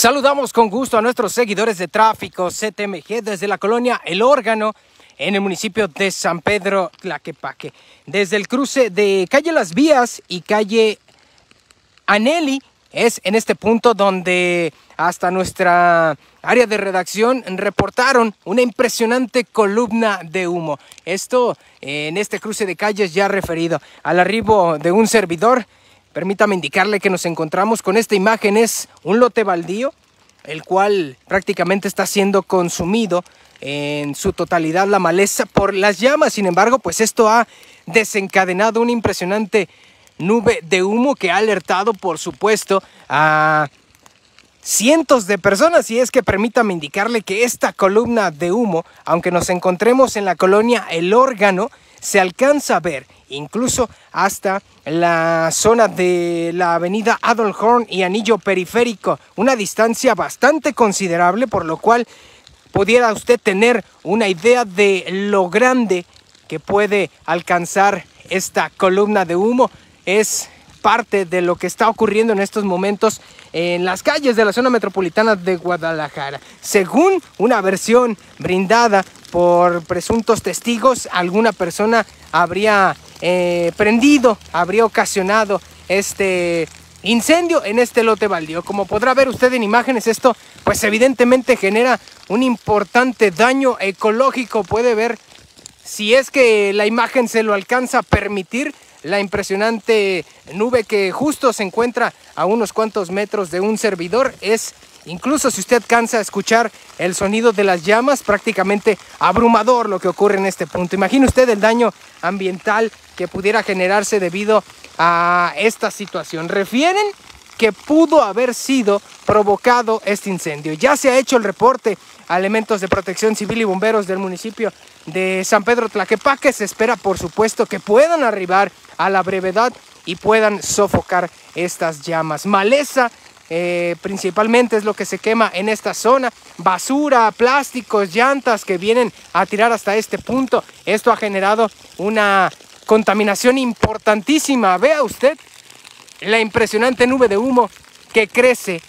Saludamos con gusto a nuestros seguidores de tráfico CTMG desde la colonia El Órgano en el municipio de San Pedro Tlaquepaque. Desde el cruce de calle Las Vías y calle Aneli es en este punto donde hasta nuestra área de redacción reportaron una impresionante columna de humo. Esto en este cruce de calles ya referido al arribo de un servidor Permítame indicarle que nos encontramos con esta imagen. Es un lote baldío, el cual prácticamente está siendo consumido en su totalidad la maleza por las llamas. Sin embargo, pues esto ha desencadenado una impresionante nube de humo que ha alertado, por supuesto, a cientos de personas. Y es que permítame indicarle que esta columna de humo, aunque nos encontremos en la colonia El Órgano, se alcanza a ver incluso hasta la zona de la avenida Adolhorn y Anillo Periférico, una distancia bastante considerable, por lo cual pudiera usted tener una idea de lo grande que puede alcanzar esta columna de humo. Es parte de lo que está ocurriendo en estos momentos en las calles de la zona metropolitana de Guadalajara. Según una versión brindada por presuntos testigos, alguna persona habría eh, prendido, habría ocasionado este incendio en este lote baldío. Como podrá ver usted en imágenes, esto pues evidentemente genera un importante daño ecológico. Puede ver si es que la imagen se lo alcanza a permitir la impresionante nube que justo se encuentra a unos cuantos metros de un servidor es Incluso si usted alcanza a escuchar el sonido de las llamas, prácticamente abrumador lo que ocurre en este punto. Imagine usted el daño ambiental que pudiera generarse debido a esta situación. Refieren que pudo haber sido provocado este incendio. Ya se ha hecho el reporte a elementos de protección civil y bomberos del municipio de San Pedro Tlaquepaque. Se espera, por supuesto, que puedan arribar a la brevedad y puedan sofocar estas llamas. Maleza eh, principalmente es lo que se quema en esta zona. Basura, plásticos, llantas que vienen a tirar hasta este punto. Esto ha generado una contaminación importantísima. Vea usted la impresionante nube de humo que crece.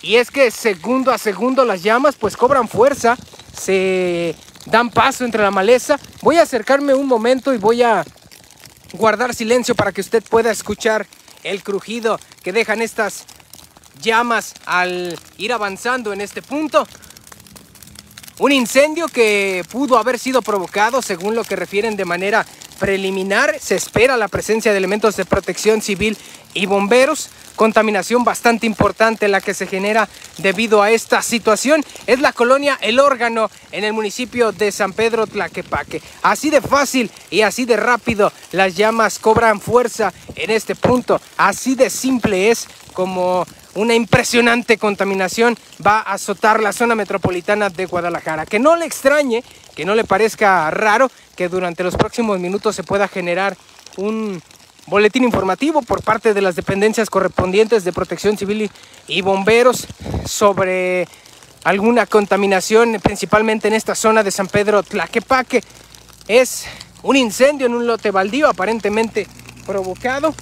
Y es que segundo a segundo las llamas pues cobran fuerza, se dan paso entre la maleza. Voy a acercarme un momento y voy a guardar silencio para que usted pueda escuchar el crujido que dejan estas llamas al ir avanzando en este punto. Un incendio que pudo haber sido provocado, según lo que refieren de manera preliminar. Se espera la presencia de elementos de protección civil y bomberos. Contaminación bastante importante la que se genera debido a esta situación. Es la colonia El Órgano en el municipio de San Pedro Tlaquepaque. Así de fácil y así de rápido las llamas cobran fuerza en este punto. Así de simple es como una impresionante contaminación va a azotar la zona metropolitana de Guadalajara. Que no le extrañe, que no le parezca raro que durante los próximos minutos se pueda generar un boletín informativo por parte de las dependencias correspondientes de protección civil y bomberos sobre alguna contaminación, principalmente en esta zona de San Pedro Tlaquepaque. Es un incendio en un lote baldío aparentemente provocado,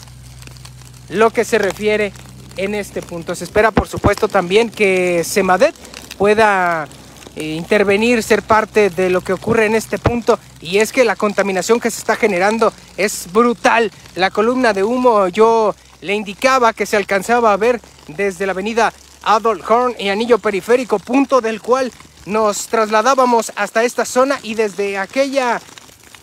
lo que se refiere en este punto. Se espera, por supuesto, también que Semadet pueda eh, intervenir, ser parte de lo que ocurre en este punto. Y es que la contaminación que se está generando es brutal. La columna de humo yo le indicaba que se alcanzaba a ver desde la avenida Adolf Horn y Anillo Periférico, punto del cual nos trasladábamos hasta esta zona y desde aquella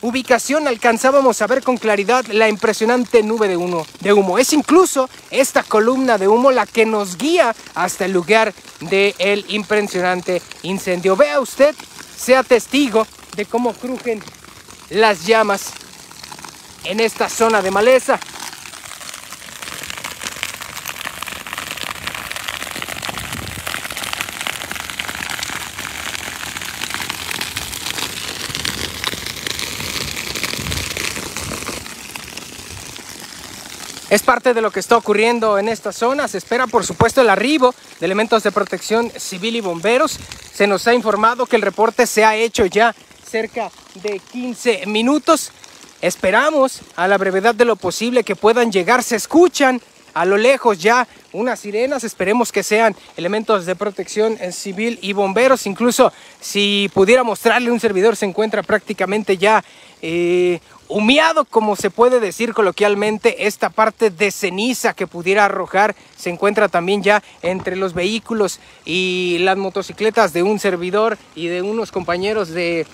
ubicación alcanzábamos a ver con claridad la impresionante nube de humo, de humo. Es incluso esta columna de humo la que nos guía hasta el lugar del impresionante incendio. Vea usted, sea testigo de cómo crujen las llamas en esta zona de maleza. Es parte de lo que está ocurriendo en esta zona. Se espera, por supuesto, el arribo de elementos de protección civil y bomberos. Se nos ha informado que el reporte se ha hecho ya cerca de 15 minutos. Esperamos a la brevedad de lo posible que puedan llegar. Se escuchan a lo lejos ya unas sirenas, esperemos que sean elementos de protección civil y bomberos, incluso si pudiera mostrarle un servidor se encuentra prácticamente ya eh, humeado, como se puede decir coloquialmente, esta parte de ceniza que pudiera arrojar se encuentra también ya entre los vehículos y las motocicletas de un servidor y de unos compañeros de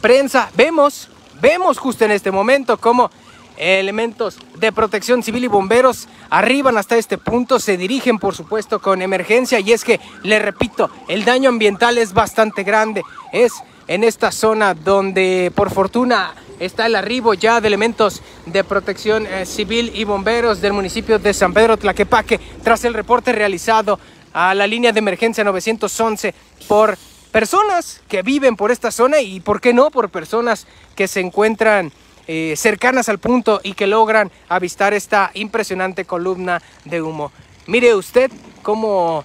prensa. Vemos, vemos justo en este momento cómo elementos de protección civil y bomberos arriban hasta este punto, se dirigen por supuesto con emergencia y es que, le repito, el daño ambiental es bastante grande, es en esta zona donde por fortuna está el arribo ya de elementos de protección eh, civil y bomberos del municipio de San Pedro Tlaquepaque tras el reporte realizado a la línea de emergencia 911 por personas que viven por esta zona y por qué no por personas que se encuentran eh, cercanas al punto y que logran avistar esta impresionante columna de humo. Mire usted cómo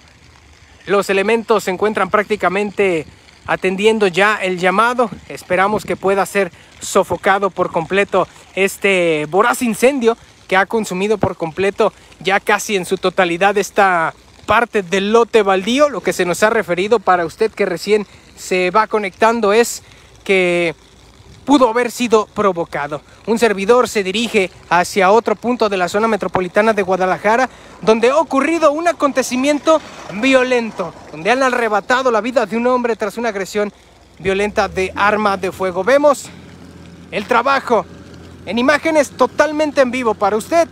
los elementos se encuentran prácticamente atendiendo ya el llamado. Esperamos que pueda ser sofocado por completo este voraz incendio que ha consumido por completo ya casi en su totalidad esta parte del lote baldío. Lo que se nos ha referido para usted que recién se va conectando es que pudo haber sido provocado. Un servidor se dirige hacia otro punto de la zona metropolitana de Guadalajara, donde ha ocurrido un acontecimiento violento, donde han arrebatado la vida de un hombre tras una agresión violenta de arma de fuego. Vemos el trabajo en imágenes totalmente en vivo para usted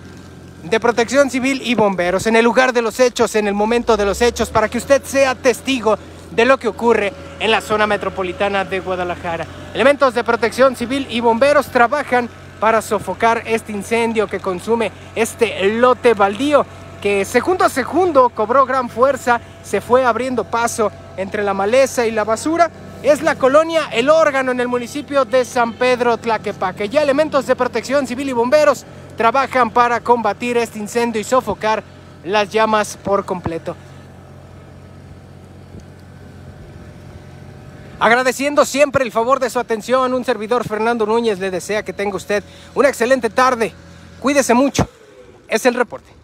de protección civil y bomberos en el lugar de los hechos, en el momento de los hechos, para que usted sea testigo de lo que ocurre en la zona metropolitana de Guadalajara. Elementos de protección civil y bomberos trabajan para sofocar este incendio que consume este lote baldío que segundo a segundo cobró gran fuerza, se fue abriendo paso entre la maleza y la basura. Es la colonia El Órgano en el municipio de San Pedro Tlaquepaque. Ya elementos de protección civil y bomberos trabajan para combatir este incendio y sofocar las llamas por completo. Agradeciendo siempre el favor de su atención, un servidor Fernando Núñez le desea que tenga usted una excelente tarde. Cuídese mucho. Es el reporte.